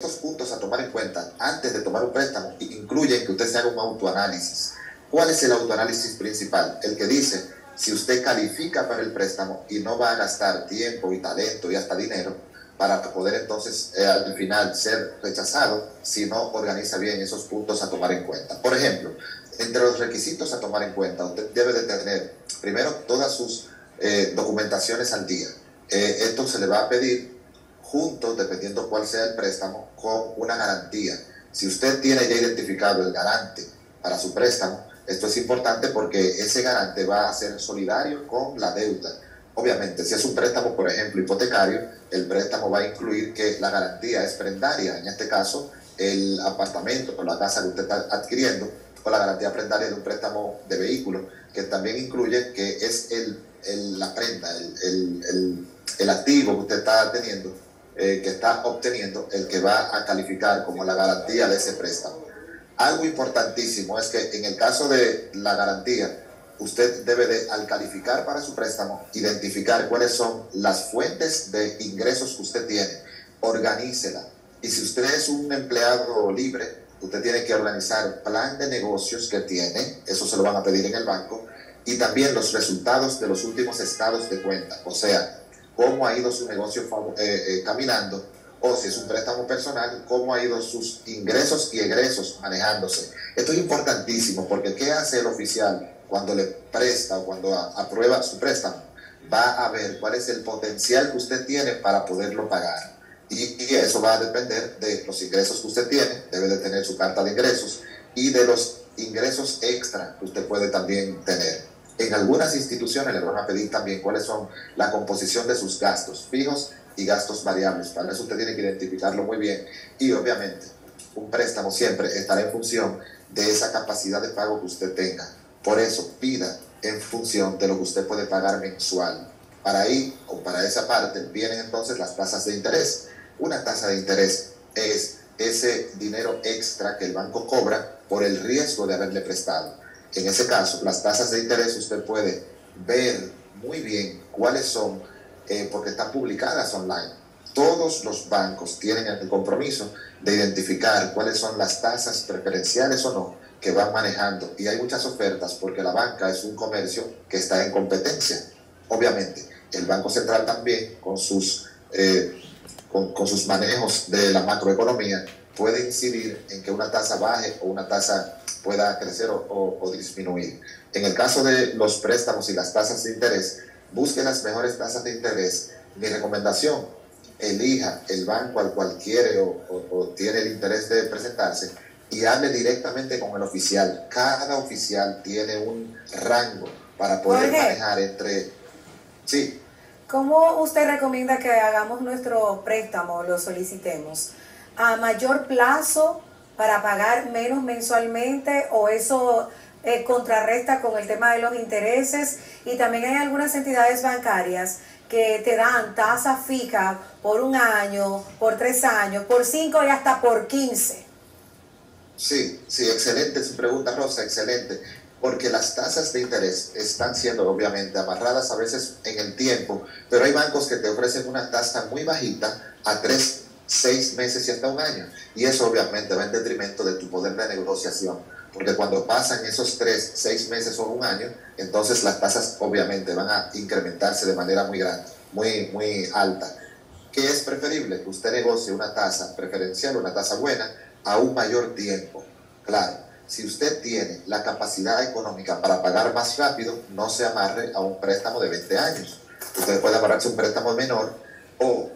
Estos puntos a tomar en cuenta antes de tomar un préstamo incluyen que usted se haga un autoanálisis. ¿Cuál es el autoanálisis principal? El que dice si usted califica para el préstamo y no va a gastar tiempo y talento y hasta dinero para poder entonces eh, al final ser rechazado si no organiza bien esos puntos a tomar en cuenta. Por ejemplo, entre los requisitos a tomar en cuenta, usted debe de tener primero todas sus eh, documentaciones al día. Eh, esto se le va a pedir junto, dependiendo cuál sea el préstamo, con una garantía. Si usted tiene ya identificado el garante para su préstamo, esto es importante porque ese garante va a ser solidario con la deuda. Obviamente, si es un préstamo, por ejemplo, hipotecario, el préstamo va a incluir que la garantía es prendaria, en este caso, el apartamento o la casa que usted está adquiriendo, o la garantía prendaria de un préstamo de vehículo, que también incluye que es el, la prenda, el, el, activo que usted está teniendo, eh, que está obteniendo, el que va a calificar como la garantía de ese préstamo. Algo importantísimo es que en el caso de la garantía, usted debe de, al calificar para su préstamo, identificar cuáles son las fuentes de ingresos que usted tiene, organícela. Y si usted es un empleado libre, usted tiene que organizar plan de negocios que tiene, eso se lo van a pedir en el banco, y también los resultados de los últimos estados de cuenta, o sea, cómo ha ido su negocio eh, eh, caminando o si es un préstamo personal, cómo ha ido sus ingresos y egresos manejándose. Esto es importantísimo porque ¿qué hace el oficial cuando le presta o cuando aprueba su préstamo? Va a ver cuál es el potencial que usted tiene para poderlo pagar. Y, y eso va a depender de los ingresos que usted tiene, debe de tener su carta de ingresos y de los ingresos extra que usted puede también tener. En algunas instituciones le van a pedir también cuáles son la composición de sus gastos fijos y gastos variables. Para eso usted tiene que identificarlo muy bien. Y obviamente, un préstamo siempre estará en función de esa capacidad de pago que usted tenga. Por eso, pida en función de lo que usted puede pagar mensual. Para ahí o para esa parte vienen entonces las tasas de interés. Una tasa de interés es ese dinero extra que el banco cobra por el riesgo de haberle prestado. En ese caso, las tasas de interés usted puede ver muy bien cuáles son eh, porque están publicadas online. Todos los bancos tienen el compromiso de identificar cuáles son las tasas preferenciales o no que van manejando. Y hay muchas ofertas porque la banca es un comercio que está en competencia. Obviamente, el Banco Central también, con sus, eh, con, sus manejos de la macroeconomía, puede incidir en que una tasa baje o una tasa pueda crecer o, o disminuir. En el caso de los préstamos y las tasas de interés, busque las mejores tasas de interés. Mi recomendación, elija el banco al cual quiere o, tiene el interés de presentarse y hable directamente con el oficial. Cada oficial tiene un rango para poder manejar entre... Sí. ¿Cómo usted recomienda que hagamos nuestro préstamo, lo solicitemos? ¿A mayor plazo para pagar menos mensualmente o eso eh, contrarresta con el tema de los intereses y también hay algunas entidades bancarias que te dan tasa fija por un año, por tres años, por cinco y hasta por quince. Sí, sí, excelente su pregunta, Rosa, excelente. Porque las tasas de interés están siendo obviamente amarradas a veces en el tiempo, pero hay bancos que te ofrecen una tasa muy bajita a tres, seis meses y hasta un año. Y eso obviamente va en detrimento de tu poder de negociación porque cuando pasan esos tres, seis meses o un año, entonces las tasas obviamente van a incrementarse de manera muy grande, muy, muy alta. ¿Qué es preferible? Que usted negocie una tasa preferencial, una tasa buena, a un mayor tiempo. Claro, si usted tiene la capacidad económica para pagar más rápido, no se amarre a un préstamo de 20 años. Usted puede amarrarse un préstamo menor o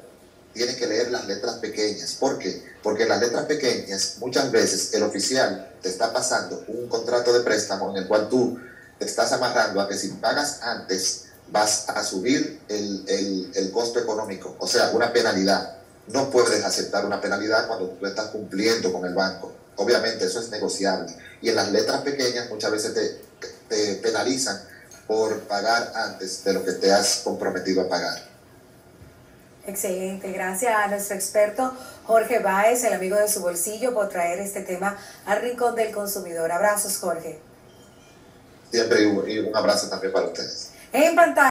tiene que leer las letras pequeñas. ¿Por qué? Porque en las letras pequeñas muchas veces el oficial te está pasando un contrato de préstamo en el cual tú te estás amarrando a que si pagas antes vas a subir el, el, costo económico, o sea, una penalidad. No puedes aceptar una penalidad cuando tú estás cumpliendo con el banco. Obviamente eso es negociable. Y en las letras pequeñas muchas veces te, te penalizan por pagar antes de lo que te has comprometido a pagar. Excelente, gracias a nuestro experto Jorge Báez, el amigo de su bolsillo, por traer este tema al rincón del consumidor. Abrazos, Jorge. Siempre y un abrazo también para ustedes. En pantalla.